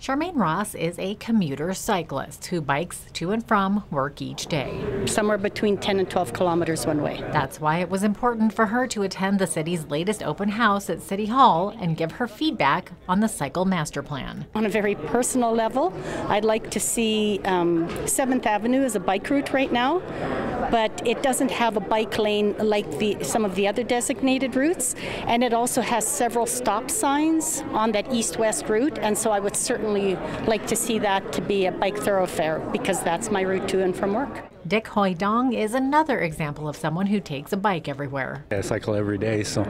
Charmaine Ross is a commuter cyclist who bikes to and from work each day. Somewhere between 10 and 12 kilometers one way. That's why it was important for her to attend the city's latest open house at City Hall and give her feedback on the cycle master plan. On a very personal level, I'd like to see um, 7th Avenue as a bike route right now, but it doesn't have a bike lane like the some of the other designated routes, and it also has several stop signs on that east-west route, and so I would certainly certainly like to see that to be a bike thoroughfare because that's my route to and from work. Dick Hoi Dong is another example of someone who takes a bike everywhere. I cycle every day, so,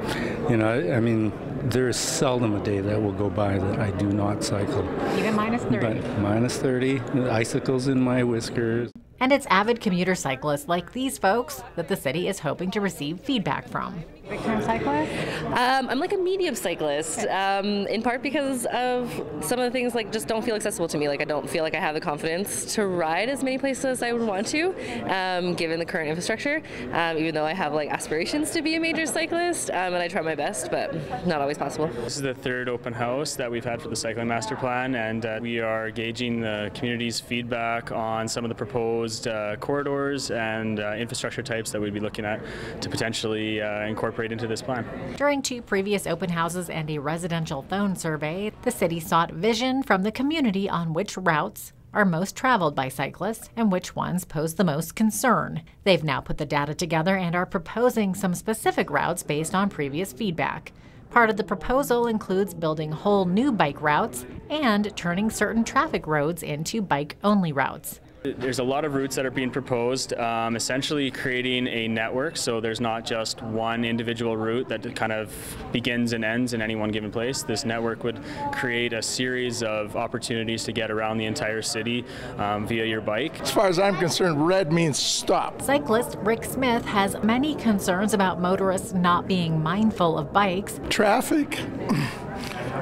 you know, I mean, there is seldom a day that will go by that I do not cycle. Even minus 30? But minus 30, icicles in my whiskers. And it's avid commuter cyclists like these folks that the city is hoping to receive feedback from. Big time cyclist? Um, I'm like a medium cyclist, um, in part because of some of the things like just don't feel accessible to me. Like I don't feel like I have the confidence to ride as many places as I would want to, um, given the current infrastructure. Um, even though I have like aspirations to be a major cyclist, um, and I try my best, but not always possible. This is the third open house that we've had for the cycling master plan, and uh, we are gauging the community's feedback on some of the proposed uh, corridors and uh, infrastructure types that we'd be looking at to potentially uh, incorporate incorporate into this plan. During two previous open houses and a residential phone survey, the city sought vision from the community on which routes are most traveled by cyclists and which ones pose the most concern. They've now put the data together and are proposing some specific routes based on previous feedback. Part of the proposal includes building whole new bike routes and turning certain traffic roads into bike only routes. There's a lot of routes that are being proposed, um, essentially creating a network so there's not just one individual route that kind of begins and ends in any one given place. This network would create a series of opportunities to get around the entire city um, via your bike. As far as I'm concerned, red means stop. Cyclist Rick Smith has many concerns about motorists not being mindful of bikes. Traffic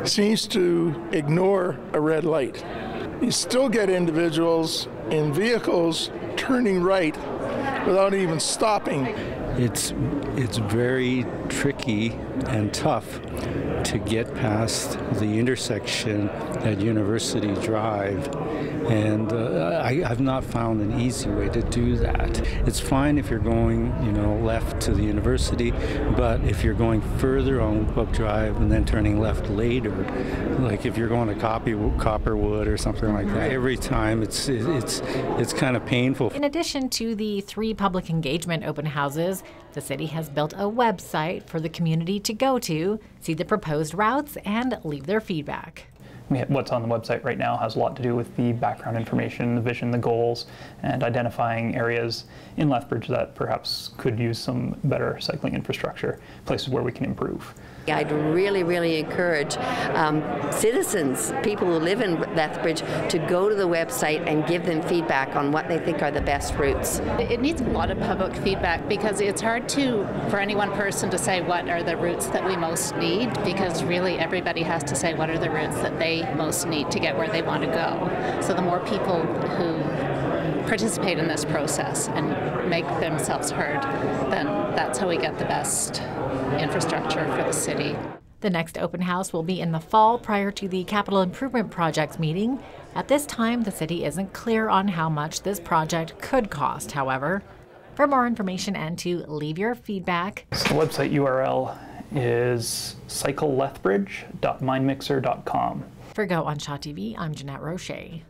seems to ignore a red light. You still get individuals in vehicles turning right without even stopping. It's it's very tricky and tough to get past the intersection at University Drive and uh, I, have not found an easy way to do that. It's fine if you're going, you know, left to the university, but if you're going further on Club Drive and then turning left later, like if you're going to Copy, Copperwood or something like that, every time it's it's it's kind of painful. In addition to the three public engagement open houses, the city has built a website for the community to go to, see the proposed routes, and leave their feedback what's on the website right now has a lot to do with the background information, the vision, the goals, and identifying areas in Lethbridge that perhaps could use some better cycling infrastructure, places where we can improve. I'd really, really encourage um, citizens, people who live in Lethbridge, to go to the website and give them feedback on what they think are the best routes. It needs a lot of public feedback because it's hard to, for any one person to say what are the routes that we most need because really everybody has to say what are the routes that they most need to get where they want to go. So the more people who participate in this process and make themselves heard, then that's how we get the best infrastructure for the city. The next open house will be in the fall prior to the capital improvement projects meeting. At this time, the city isn't clear on how much this project could cost, however. For more information and to leave your feedback, the website URL is cyclelethbridge.mindmixer.com. For Go on Shaw TV, I'm Jeanette Roche.